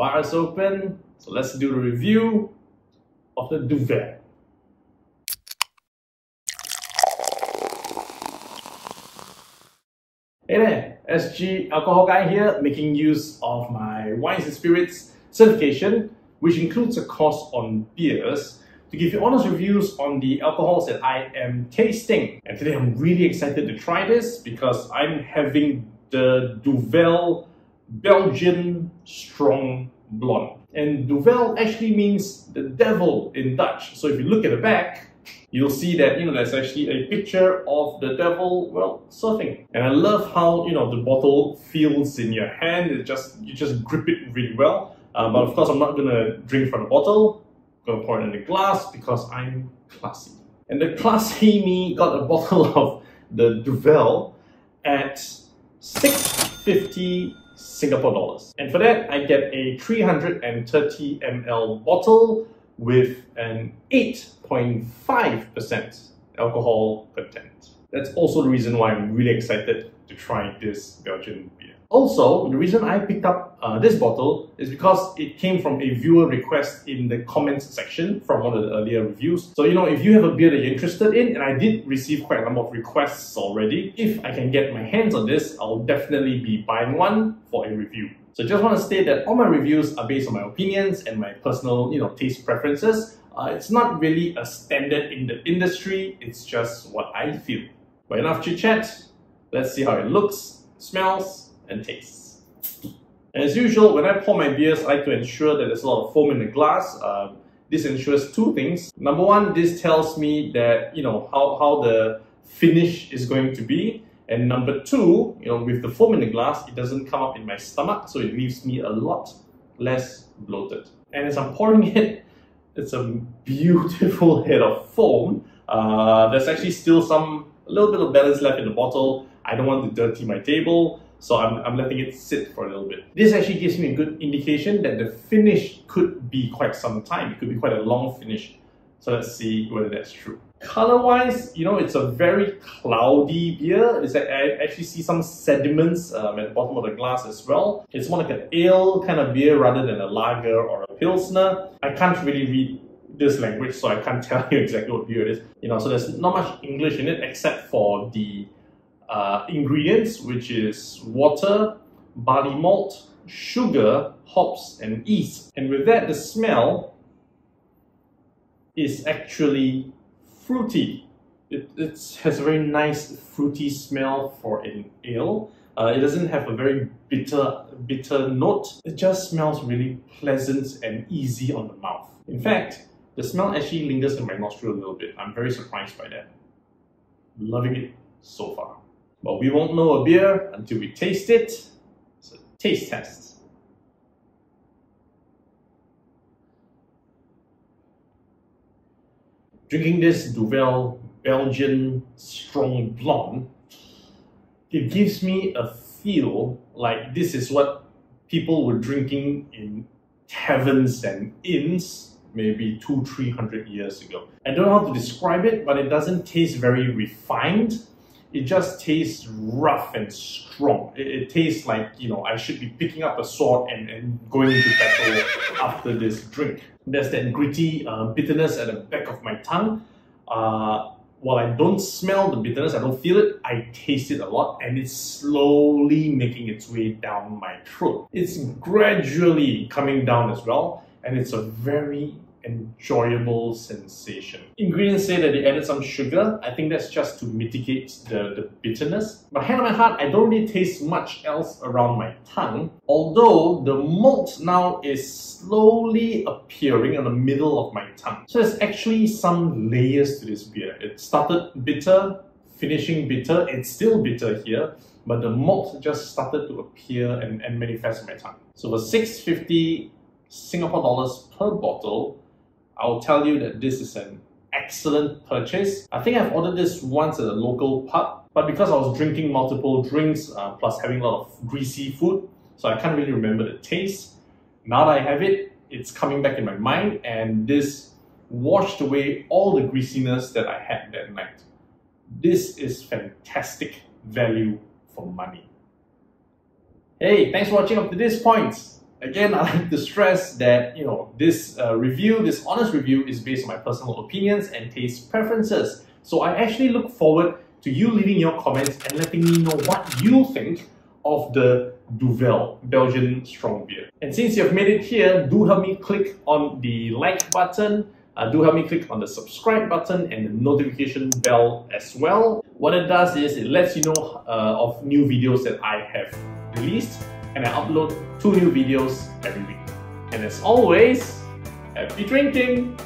bar is open, so let's do the review of the Duvel. Hey there, SG Alcohol Guy here, making use of my Wines and Spirits certification, which includes a course on beers, to give you honest reviews on the alcohols that I am tasting. And today I'm really excited to try this because I'm having the Duvel Belgian Strong Blonde. And Duvel actually means the devil in Dutch. So if you look at the back, you'll see that you know there's actually a picture of the devil well surfing. And i love how you know the bottle feels in your hand. It just you just grip it really well. Uh, but of course i'm not gonna drink from the bottle. I'm gonna pour it in a glass because i'm classy. And the classy me got a bottle of the duvel at 650 singapore dollars and for that i get a 330 ml bottle with an 8.5% alcohol content. That's also the reason why I'm really excited to try this Belgian beer. Also, the reason I picked up uh, this bottle is because it came from a viewer request in the comments section from one of the earlier reviews. So, you know, if you have a beer that you're interested in, and I did receive quite a number of requests already, if I can get my hands on this, I'll definitely be buying one for a review. So just want to state that all my reviews are based on my opinions and my personal, you know, taste preferences. Uh, it's not really a standard in the industry, it's just what I feel. But enough chit chat, let's see how it looks, smells, and tastes. And as usual, when I pour my beers, I like to ensure that there's a lot of foam in the glass. Uh, this ensures two things. Number one, this tells me that, you know, how, how the finish is going to be. And number two, you know, with the foam in the glass, it doesn't come up in my stomach, so it leaves me a lot less bloated. And as I'm pouring it, it's a beautiful head of foam. Uh, there's actually still some, a little bit of balance left in the bottle. I don't want to dirty my table, so I'm, I'm letting it sit for a little bit. This actually gives me a good indication that the finish could be quite some time. It could be quite a long finish. So let's see whether that's true. Color-wise, you know, it's a very cloudy beer. It's like I actually see some sediments um, at the bottom of the glass as well. It's more like an ale kind of beer rather than a lager or a pilsner. I can't really read this language, so I can't tell you exactly what beer it is. You know, so there's not much English in it except for the uh, ingredients, which is water, barley malt, sugar, hops, and yeast. And with that, the smell is actually fruity. It, it has a very nice fruity smell for an ale. Uh, it doesn't have a very bitter, bitter note. It just smells really pleasant and easy on the mouth. In fact, the smell actually lingers in my nostril a little bit. I'm very surprised by that. Loving it so far. But we won't know a beer until we taste it. So taste test. drinking this Duvel Belgian Strong Blonde, it gives me a feel like this is what people were drinking in taverns and inns maybe two, three hundred years ago. I don't know how to describe it, but it doesn't taste very refined it just tastes rough and strong. It, it, tastes like, you know, I should be picking up a sword and, and going into battle after this drink. There's that gritty uh, bitterness at the back of my tongue. Uh, while I don't smell the bitterness, I don't feel it, I taste it a lot and it's slowly making its way down my throat. It's gradually coming down as well and it's a very enjoyable sensation. Ingredients say that they added some sugar. I think that's just to mitigate the, the bitterness. But hand on my heart, I don't really taste much else around my tongue. Although the malt now is slowly appearing in the middle of my tongue. So there's actually some layers to this beer. It started bitter, finishing bitter. It's still bitter here, but the malt just started to appear and, and manifest in my tongue. So for 650 Singapore dollars per bottle, I'll tell you that this is an excellent purchase. I think I've ordered this once at a local pub, but because I was drinking multiple drinks uh, plus having a lot of greasy food, so I can't really remember the taste. Now that I have it, it's coming back in my mind, and this washed away all the greasiness that I had that night. This is fantastic value for money. Hey, thanks for watching up to this point. Again, I like to stress that you know this uh, review, this honest review, is based on my personal opinions and taste preferences. So I actually look forward to you leaving your comments and letting me know what you think of the Duvel Belgian strong beer. And since you've made it here, do help me click on the like button, uh, do help me click on the subscribe button and the notification bell as well. What it does is it lets you know uh, of new videos that I have released and I upload two new videos every week. And as always, happy drinking!